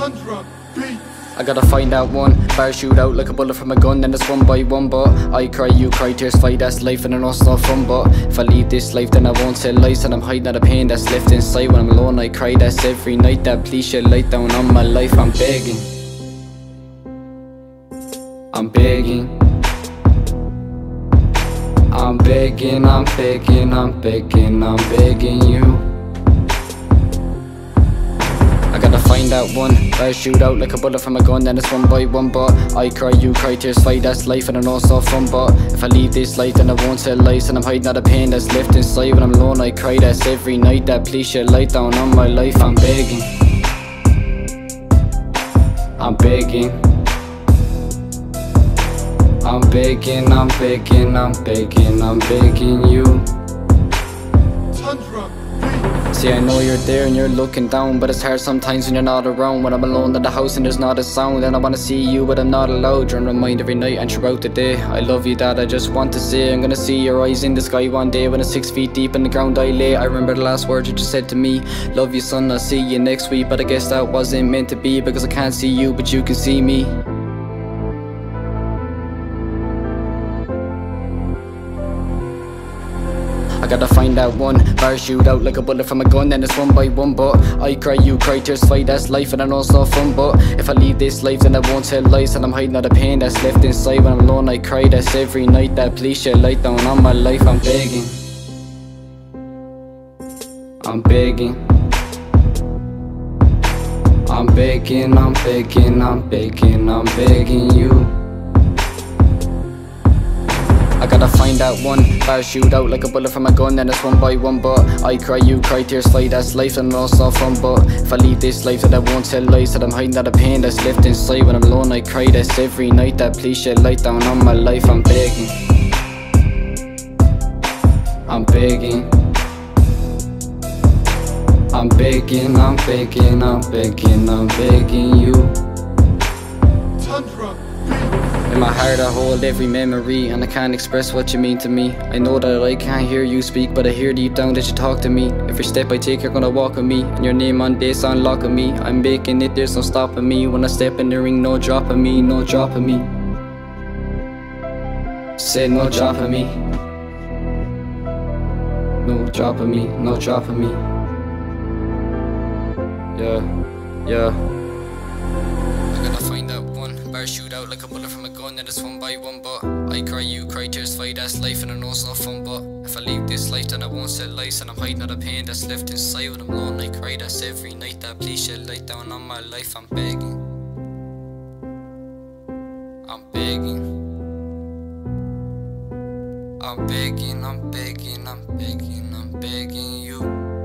Tundra Beats. I gotta find out one bar shoot out like a bullet from a gun Then it's one by one but I cry you cry tears fight that's life and I know it's not fun But if I leave this life then I won't tell lies And I'm hiding all the pain that's left inside When I'm alone I cry that's every night That please shed light down on my life I'm begging I'm begging I'm begging, I'm begging, I'm begging, I'm begging you find out one shoot out like a bullet from a gun Then it's one by one but I cry, you cry, tears fight That's life and I know it's not fun But if I leave this life then I won't tell lies And I'm hiding all the pain that's left inside. When I'm alone I cry, that's every night That please shed light down on my life I'm begging. I'm begging. I'm begging, I'm begging, I'm begging, I'm begging you. See, I know you're there and you're looking down But it's hard sometimes when you're not around. When I'm alone in the house and there's not a sound And I wanna see you but I'm not allowed. You're on my mind every night and throughout the day. I love you dad, I just want to say I'm gonna see your eyes in the sky one day When it's six feet deep in the ground I lay. I remember the last words you just said to me. Love you son, I'll see you next week. But I guess that wasn't meant to be Because I can't see you but you can see me gotta find out one. Bar shoot out like a bullet from a gun Then it's one by one but I cry you cry tears fight that's life and I know it's not fun But if I leave this life then I won't tell lies And I'm hiding all the pain that's left inside. When I'm alone I cry that's every night That please shed light down on my life I'm begging. I'm begging. I'm begging, I'm begging, I'm begging, I'm begging you I gotta find out one bar shoot out like a bullet from a gun Then it's one by one but I cry you cry tears fight that's life and it's not fun But if I leave this life then I won't tell lies That I'm hiding all the pain that's left inside When I'm alone I cry that's every night That please shed light down on my life I'm begging. I'm begging. I'm begging, I'm begging, I'm begging, I'm begging you. Tundra. In my heart I hold every memory And I can't express what you mean to me. I know that I can't hear you speak But I hear deep down that you talk to me. Every step I take you're gonna walk with me And your name on this unlocking me. I'm making it, there's no stopping me. When I step in the ring, no dropping me, no dropping me. Said no dropping me. No dropping me, no dropping me. Yeah, yeah bar shoot out like a bullet from a gun Then it's one by one but I cry you cry tears fight that's life and I know it's not fun But if I leave this life then I won't sell lies And I'm hiding all the pain that's left inside When I'm alone I cry that's every night That please shed light down on my life I'm begging. I'm begging. I'm begging, I'm begging, I'm begging, I'm begging you